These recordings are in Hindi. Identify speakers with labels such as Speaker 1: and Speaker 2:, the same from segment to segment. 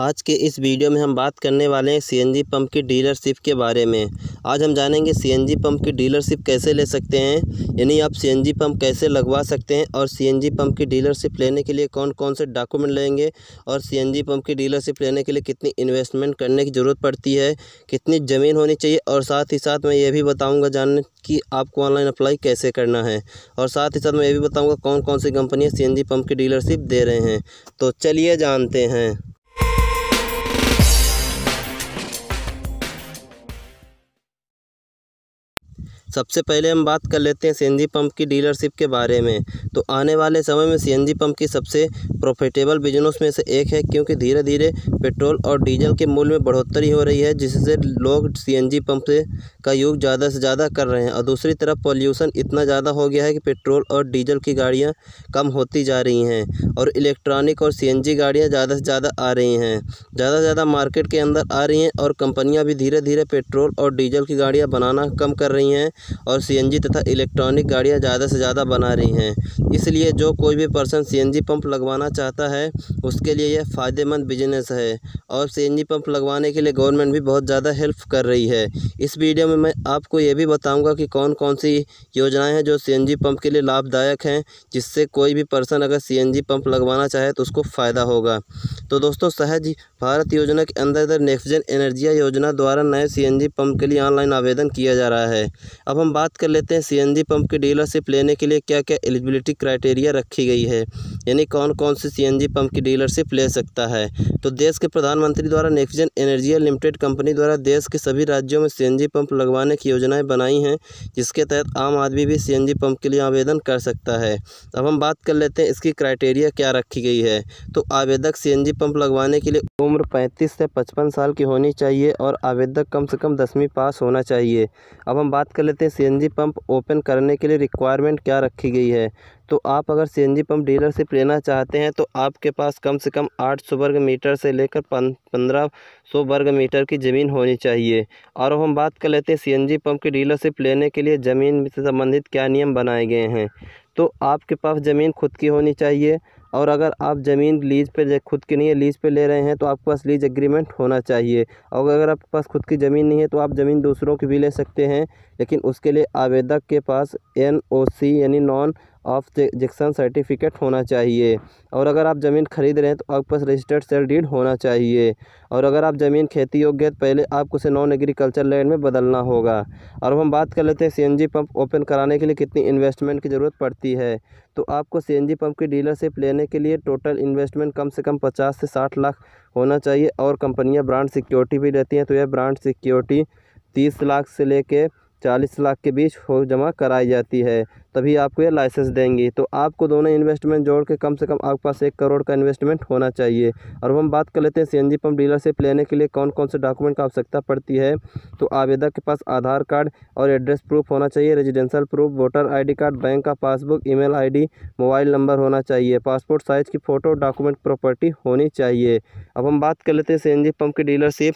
Speaker 1: आज के इस वीडियो में हम बात करने वाले हैं सीएनजी पंप की डीलरशिप के बारे में। आज हम जानेंगे सीएनजी पंप की डीलरशिप कैसे ले सकते हैं, यानी आप सीएनजी पंप कैसे लगवा सकते हैं और सीएनजी पंप की डीलरशिप लेने के लिए कौन कौन से डॉक्यूमेंट लेंगे और सीएनजी पंप की डीलरशिप लेने के लिए कितनी इन्वेस्टमेंट करने की ज़रूरत पड़ती है, कितनी ज़मीन होनी चाहिए और साथ ही साथ मैं ये भी बताऊँगा जानने कि आपको ऑनलाइन अप्लाई कैसे करना है। और साथ ही साथ मैं ये भी बताऊँगा कौन कौन सी कंपनियाँ सी पंप की डीलरशिप दे रहे हैं। तो चलिए जानते हैं। सबसे पहले हम बात कर लेते हैं सीएनजी पंप की डीलरशिप के बारे में। तो आने वाले समय में सीएनजी पंप की सबसे प्रॉफिटेबल बिज़नेस में से एक है, क्योंकि धीरे धीरे पेट्रोल और डीजल के मूल्य में बढ़ोतरी हो रही है, जिससे लोग सीएनजी पंप से का यूज़ ज़्यादा से ज़्यादा कर रहे हैं। और दूसरी तरफ़ पॉल्यूशन इतना ज़्यादा हो गया है कि पेट्रोल और डीजल की गाड़ियाँ कम होती जा रही हैं, और इलेक्ट्रॉनिक और सी गाड़ियाँ ज़्यादा से ज़्यादा आ रही हैं। ज़्यादा से ज़्यादा मार्केट के अंदर आ रही हैं, और कंपनियाँ भी धीरे धीरे पेट्रोल और डीजल की गाड़ियाँ बनाना कम कर रही हैं। और सीएनजी तथा इलेक्ट्रॉनिक गाड़ियाँ ज़्यादा से ज़्यादा बना रही हैं। इसलिए जो कोई भी पर्सन सीएनजी पंप लगवाना चाहता है, उसके लिए यह फ़ायदेमंद बिज़नेस है। और सीएनजी पंप लगवाने के लिए गवर्नमेंट भी बहुत ज़्यादा हेल्प कर रही है। इस वीडियो में मैं आपको ये भी बताऊँगा कि कौन कौन सी योजनाएँ हैं जो सीएनजी पंप के लिए लाभदायक हैं, जिससे कोई भी पर्सन अगर सीएनजी पंप लगवाना चाहे तो उसको फ़ायदा होगा। तो दोस्तों, सहज भारत योजना के अंदर नेक्स्टजन एनर्जिया योजना द्वारा नए सीएनजी पंप के लिए ऑनलाइन आवेदन किया जा रहा है। अब हम बात कर लेते हैं सीएनजी पंप की डीलरशिप लेने के लिए क्या क्या एलिजिबिलिटी क्राइटेरिया रखी गई है, यानी कौन कौन सी सीएनजी पंप की डीलरशिप ले सकता है। तो देश के प्रधानमंत्री द्वारा नेक्स्टजन एनर्जिया लिमिटेड कंपनी द्वारा देश के सभी राज्यों में सीएनजी पंप लगवाने की योजनाएँ बनाई हैं, जिसके तहत आम आदमी भी सीएनजी पंप के लिए आवेदन कर सकता है। अब हम बात कर लेते हैं इसकी क्राइटेरिया क्या रखी गई है। तो आवेदक सीएनजी पंप लगवाने के लिए उम्र पैंतीस से पचपन साल की होनी चाहिए और आवेदक कम से कम दसवीं पास होना चाहिए। अब हम बात कर लेते हैं सीएनजी पंप ओपन करने के लिए रिक्वायरमेंट क्या रखी गई है। तो आप अगर सीएनजी पंप डीलरशिप लेना चाहते हैं तो आपके पास कम से कम आठ सौ वर्ग मीटर से लेकर पंद्रह सौ वर्ग मीटर की ज़मीन होनी चाहिए। और अब हम बात कर लेते हैं सीएनजी पंप की डीलरशिप लेने के लिए ज़मीन से संबंधित क्या नियम बनाए गए हैं। तो आपके पास ज़मीन खुद की होनी चाहिए और अगर आप ज़मीन लीज़ पे खुद की नहीं है, लीज़ पे ले रहे हैं तो आपके पास लीज एग्रीमेंट होना चाहिए। और अगर आपके पास खुद की ज़मीन नहीं है तो आप ज़मीन दूसरों की भी ले सकते हैं, लेकिन उसके लिए आवेदक के पास एन ओ सी यानी नॉन ऑफ़ जेक्शन सर्टिफिकेट होना चाहिए। और अगर आप ज़मीन खरीद रहे हैं तो आपके पास रजिस्टर्ड सेल डीड होना चाहिए। और अगर आप ज़मीन खेती योग्य है तो पहले आपको उसे नॉन एग्रीकल्चर लैंड में बदलना होगा। और हम बात कर लेते हैं सीएनजी पंप ओपन कराने के लिए कितनी इन्वेस्टमेंट की ज़रूरत पड़ती है। तो आपको सीएनजी पंप की डीलरशिप लेने के लिए टोटल इन्वेस्टमेंट कम से कम पचास से साठ लाख होना चाहिए। और कंपनियाँ ब्रांड सिक्योरिटी भी रहती हैं तो यह ब्रांड सिक्योरिटी तीस लाख से लेकर चालीस लाख के बीच हो जमा कराई जाती है, तभी आपको ये लाइसेंस देंगी। तो आपको दोनों इन्वेस्टमेंट जोड़ के कम से कम आपके पास एक करोड़ का इन्वेस्टमेंट होना चाहिए। और हम बात कर लेते हैं सीएनजी पंप डीलरशिप लेने के लिए कौन कौन से डॉक्यूमेंट की आवश्यकता पड़ती है। तो आवेदक के पास आधार कार्ड और एड्रेस प्रूफ होना चाहिए residential proof voter ID card bank का passbook email mobile number होना चाहिए पासपोर्ट साइज़ की फ़ोटो डॉक्यूमेंट प्रॉपर्टी होनी चाहिए। अब हम बात कर लेते हैं सी पंप की डीलरशिप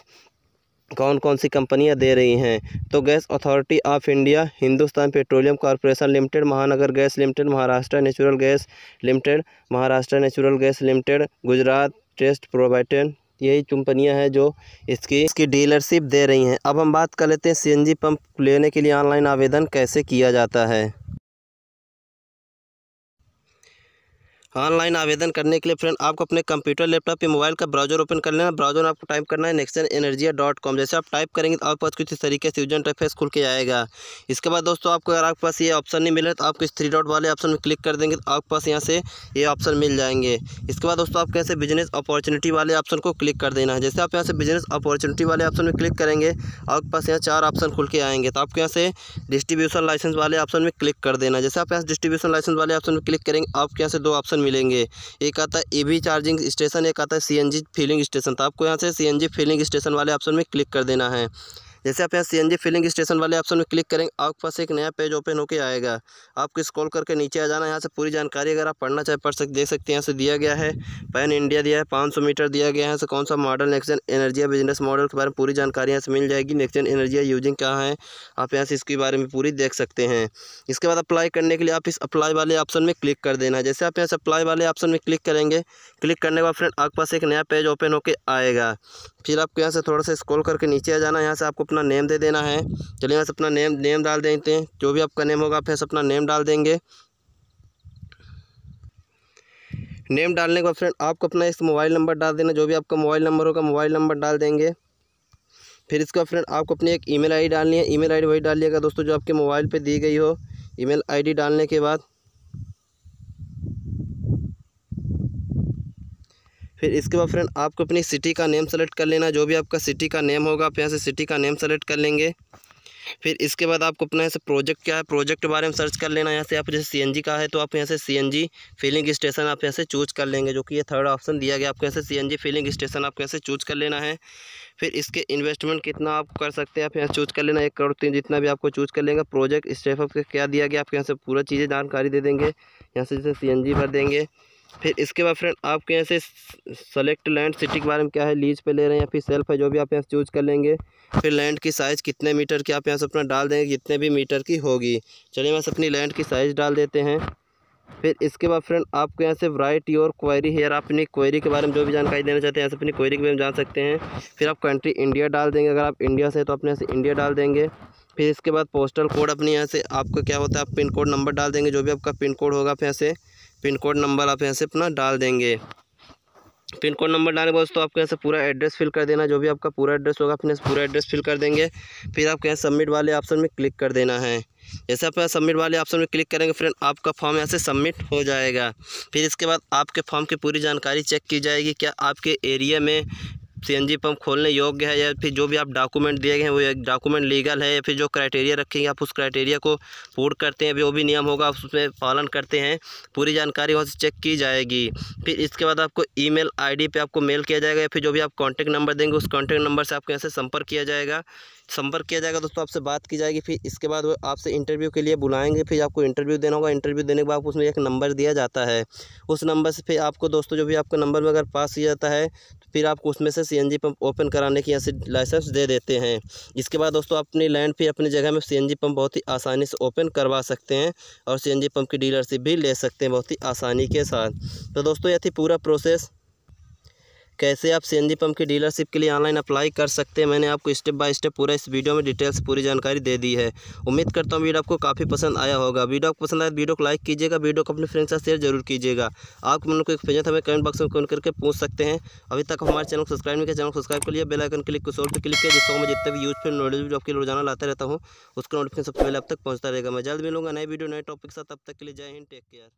Speaker 1: कौन कौन सी कंपनियाँ दे रही हैं? तो gas authority of India, Hindustan petroleum corporation limited, Mahanagar gas limited, Maharashtra natural gas limited, Maharashtra natural gas limited, Gujarat test provided, यही कंपनियाँ हैं जो इसकी इसकी डीलरशिप दे रही हैं। अब हम बात कर लेते हैं सीएनजी पंप लेने के लिए ऑनलाइन आवेदन कैसे किया जाता है? ऑनलाइन आवेदन करने के लिए फ्रेंड, आपको अपने कंप्यूटर, लैपटॉप या मोबाइल का ब्राउज़र ओपन कर लेना ब्राउज़र में आपको टाइप करना है नेक्सन एनर्जिया डॉट कॉम जैसे आप टाइप करेंगे तो आपके पास कुछ इस तरीके से यूज़र इंटरफेस खुल के आएगा। इसके बाद दोस्तों, आपको अगर आपके पास ये ऑप्शन नहीं मिले तो आपको इस थ्री डॉट वाले ऑप्शन में क्लिक कर देंगे तो आपके पास यहाँ से ये ऑप्शन मिल जाएँगे। इसके बाद दोस्तों, आपको यहाँ से बिज़नेस अपॉर्चुनिटी वाले ऑप्शन को क्लिक कर देना है। जैसे आप यहाँ से बिज़नेस अपॉर्चुनिटी वाले ऑप्शन में क्लिक करेंगे, आपके पास यहाँ चार ऑप्शन खुल के आएँगे तो आपको यहाँ से डिस्ट्रीब्यूशन लाइसेंस वाले ऑप्शन में क्लिक कर देना जैसे आप यहाँ डिस्ट्रीब्यूशन लाइसेंस वाले ऑप्शन में क्लिक करेंगे, आपके यहाँ से दो ऑप्शन मिलेंगे। एक आता है ईवी चार्जिंग स्टेशन एक आता है सीएनजी फिलिंग स्टेशन तो आपको यहाँ से सीएनजी फिलिंग स्टेशन वाले ऑप्शन में क्लिक कर देना है। जैसे आप यहाँ सी फिलिंग स्टेशन वाले ऑप्शन में क्लिक करेंगे, आपके पास एक नया पेज ओपन होकर आएगा। आपको स्क्रॉल करके नीचे आ जाना, यहाँ से पूरी जानकारी अगर आप पढ़ना चाहे, पढ़ सकते देख सकते हैं, यहाँ से दिया गया है। पैन इंडिया दिया है, पाँच सौ मीटर दिया गया है से कौन सा model next energy business model के बारे में पूरी जानकारी यहाँ से मिल जाएगी। नेक्सन एनर्जी यूजिंग क्या है, आप यहाँ से इसके बारे में पूरी देख सकते हैं। इसके बाद अप्लाई करने के लिए आप इस अप्लाई वाले ऑप्शन में क्लिक कर देना जैसे आप यहाँ से अप्लाई वाले ऑप्शन में क्लिक करेंगे क्लिक करने के बाद फ्रेंड आपके पास एक नया पेज ओपन होकर आएगा। फिर आपको यहाँ से थोड़ा सा स्क्रॉल करके नीचे आ जाना यहाँ से आपको अपना नेम दे देना है। चलिए यहाँ से अपना नेम नेम डाल देते हैं। जो भी आपका नेम होगा फिर अपना नेम डाल देंगे। नेम डालने के बाद फ्रेंड आपको अपना इस मोबाइल नंबर डाल देना। जो भी आपका मोबाइल नंबर होगा मोबाइल नंबर डाल देंगे। फिर इसके बाद फ्रेंड आपको अपनी एक ईमेल आईडी डालनी है। ईमेल आईडी वही डालिएगा दोस्तों, जो आपके मोबाइल पे दी गई हो। ईमेल आईडी डालने के बाद फिर इसके बाद फ्रेंड आपको अपनी सिटी का नेम सेलेक्ट कर लेना, जो भी आपका सिटी का नेम होगा, आप यहाँ से सिटी का नेम सेलेक्ट कर लेंगे। फिर इसके बाद आपको अपना ऐसे प्रोजेक्ट क्या है प्रोजेक्ट के बारे में सर्च कर लेना, यहाँ से आप जैसे सीएनजी का है तो आप यहाँ से सीएनजी फिलिंग स्टेशन आप यहाँ से चूज़ कर लेंगे, जो कि ये थर्ड ऑप्शन दिया गया, आपको यहाँ से सीएनजी फिलिंग स्टेशन आपको यहाँ से चूज़ कर लेना है। फिर इसके इन्वेस्टमेंट कितना आप कर सकते हैं, आप यहाँ चूज़ कर लेना, एक करोड़ तीन, जितना भी आपको चूज़ कर लेंगे प्रोजेक्ट स्टेप क्या दिया गया आपको यहाँ से पूरा चीज़ें जानकारी दे देंगे, यहाँ से जैसे सी भर देंगे। फिर इसके बाद फ्रेंड, आपके यहाँ से सेलेक्ट लैंड सिटी के बारे में क्या है? लीज पे ले रहे हैं या फिर सेल्फ है? जो भी आप यहाँ से चूज़ कर लेंगे। फिर लैंड की साइज़ कितने मीटर की आप यहाँ से अपना डाल देंगे? जितने भी मीटर की होगी। चलिए यहाँ से अपनी लैंड की साइज़ डाल देते हैं। फिर इसके बाद फ्रेंड, आपको यहाँ से राइट योर क्वेरी हेयर आप अपनी क्वेरी के बारे में जो भी जानकारी देना चाहते हैं, यहाँ से अपनी क्वेरी के बारे में जान सकते हैं। फिर आप कंट्री इंडिया डाल देंगे। अगर आप इंडिया से तो अपने यहाँ से इंडिया डाल देंगे। फिर इसके बाद पोस्टल कोड अपने यहाँ से आपका क्या होता है? आप पिन कोड नंबर डाल देंगे। जो भी आपका पिन कोड होगा, आप यहाँ से पिन कोड नंबर आप यहाँ से अपना डाल देंगे। पिन कोड नंबर डालने के बाद तो आपको यहाँ से पूरा एड्रेस फिल कर देना, जो भी आपका पूरा एड्रेस होगा, अपने पूरा एड्रेस फिल कर देंगे। फिर आपको यहाँ सबमिट वाले ऑप्शन में क्लिक कर देना है। जैसे आप यहाँ सबमिट वाले ऑप्शन में क्लिक करेंगे फ्रेंड आपका फॉर्म यहाँ से सबमिट हो जाएगा। फिर इसके बाद आपके फॉर्म की पूरी जानकारी चेक की जाएगी, क्या आपके एरिया में सीएनजी पंप खोलने योग्य है या फिर जो भी आप डॉक्यूमेंट दिए गए हैं, वो एक डॉक्यूमेंट लीगल है या फिर जो क्राइटेरिया रखेंगे आप उस क्राइटेरिया को पूर्ण करते हैं जो भी नियम होगा, आप उसमें पालन करते हैं, पूरी जानकारी वहाँ से चेक की जाएगी। फिर इसके बाद आपको ईमेल आईडी पे आपको मेल किया जाएगा या फिर जो भी आप कॉन्टैक्ट नंबर देंगे, उस कॉन्टैक्ट नंबर से आपको यहाँ से संपर्क किया जाएगा। संपर्क किया जाएगा, दोस्तों आपसे बात की जाएगी, फिर इसके बाद वो आपसे इंटरव्यू के लिए बुलाएँगे, फिर आपको इंटरव्यू देना होगा इंटरव्यू देने के बाद उसमें एक नंबर दिया जाता है। उस नंबर से फिर आपको दोस्तों जो भी आपका नंबर में अगर पास किया जाता है फिर आपको उसमें से सीएनजी पंप ओपन कराने की यहाँ से लाइसेंस दे देते हैं। इसके बाद दोस्तों अपनी लैंड फिर अपनी जगह में सीएनजी पंप बहुत ही आसानी से ओपन करवा सकते हैं और सीएनजी पंप की डीलरशिप भी ले सकते हैं बहुत ही आसानी के साथ। तो दोस्तों यह थी पूरा प्रोसेस कैसे आप सी पंप की डीलरशिप के लिए ऑनलाइन अप्लाई कर सकते हैं? मैंने आपको स्टेप बाय स्टेप पूरा इस वीडियो में डिटेल्स पूरी जानकारी दे दी है। उम्मीद करता हूँ वीडियो आपको काफ़ी पसंद आया होगा। वीडियो आपको पसंद आया तो वीडियो को लाइक कीजिएगा वीडियो को अपने फ्रेंड्स साथ शेयर ज़रूर कीजिएगा। आप मन को एक भेजा हमें कमेंट बॉक्स में कमेंट करके पूछ सकते हैं। अभी तक हमारे चैनल को सब्सक्राइब नहीं किया चैनल सब्सक्राइब कर लिया। बेल आइकन क्लिक को सोल क्लिक किया जिसको मैं जितने भी यूजफुल नॉलेज आपके रोज़ाना लाता रहता हूँ, उसका नोटिफिकेशन सबसे पहले अब तक पहुँचता रहेगा। मैं जल्द मिलूँगा नए वीडियो नए टॉपिक साथ। तब तक के लिए जय हिंद टेक केयर